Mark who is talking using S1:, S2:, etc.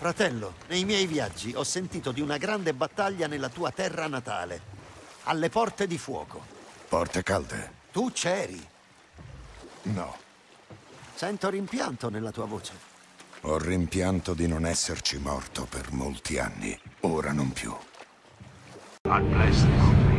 S1: Fratello, nei miei viaggi ho sentito di una grande battaglia nella tua terra natale, alle porte di fuoco.
S2: Porte calde?
S1: Tu c'eri.
S2: No.
S1: Sento rimpianto nella tua voce.
S2: Ho rimpianto di non esserci morto per molti anni. Ora non più.
S3: God